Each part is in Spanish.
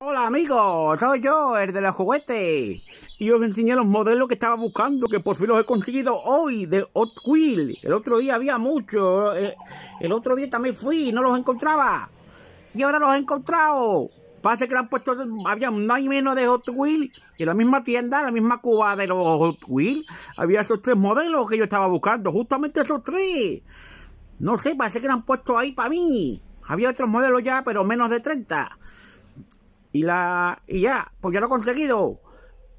Hola amigos, soy yo, el de los juguetes. Y os enseñé los modelos que estaba buscando, que por fin los he conseguido hoy, de Hot Wheels. El otro día había muchos, el, el, otro día también fui no los encontraba. Y ahora los he encontrado. Parece que lo han puesto, había no hay menos de Hot Wheels. Y en la misma tienda, en la misma cuba de los Hot Wheels, había esos tres modelos que yo estaba buscando, justamente esos tres. No sé, parece que han puesto ahí para mí. Había otros modelos ya, pero menos de 30. Y la y ya, pues ya lo he conseguido.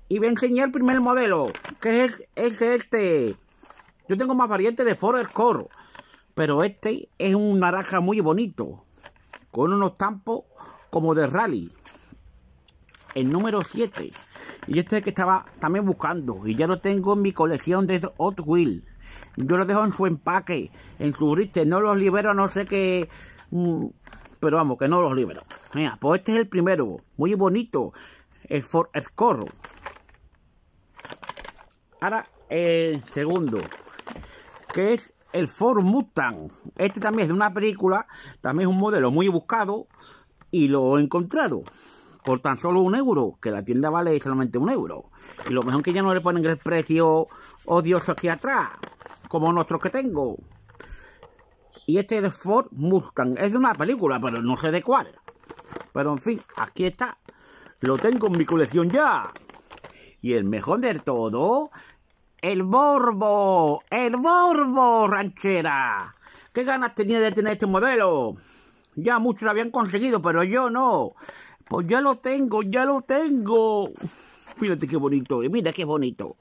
Y voy a enseñar el primer modelo, que es, es este. Yo tengo más variantes de Ford Core, pero este es un naranja muy bonito, con unos tampos como de rally. El número 7. Y este es el que estaba también buscando. Y ya lo tengo en mi colección de Hot Wheels. Yo lo dejo en su empaque, en su riste. No los libero, no sé qué. Pero vamos, que no los libero. Mira, pues este es el primero, muy bonito, el Ford Escorro. Ahora el segundo, que es el Ford Mustang. Este también es de una película, también es un modelo muy buscado y lo he encontrado por tan solo un euro, que la tienda vale solamente un euro. Y lo mejor que ya no le ponen el precio odioso aquí atrás, como nuestros que tengo. Y este es Ford Mustang. Es de una película, pero no sé de cuál. Pero en fin, aquí está. Lo tengo en mi colección ya. Y el mejor de todo, el Borbo. El Borbo ranchera. ¿Qué ganas tenía de tener este modelo? Ya muchos lo habían conseguido, pero yo no. Pues ya lo tengo, ya lo tengo. Fíjate qué bonito, y mira qué bonito.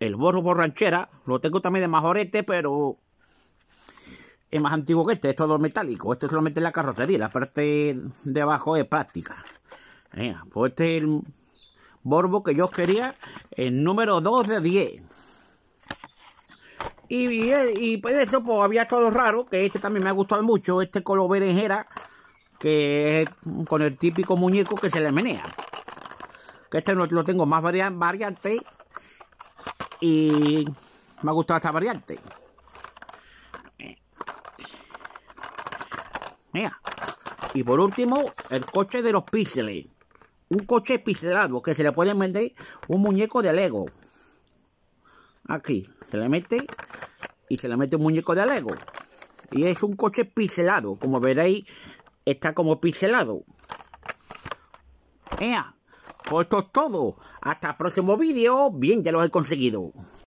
El Borbo ranchera, lo tengo también de majorete, pero es más antiguo que este, es todo metálico. Este solamente es la carrocería, la parte de abajo es plástica. pues este es el Borbo que yo quería, el número 2 de 10. Y, y, pues eso, pues había todo raro, que este también me ha gustado mucho, este color berenjera, que es con el típico muñeco que se le menea. Que este lo, lo tengo más variante y me ha gustado esta variante. Mira. Y por último, el coche de los píxeles. Un coche pixelado que se le puede vender un muñeco de Lego. Aquí, se le mete y se le mete un muñeco de Lego. Y es un coche pixelado. Como veréis, está como pixelado. Mira, pues esto es todo. Hasta el próximo vídeo. Bien, ya lo he conseguido.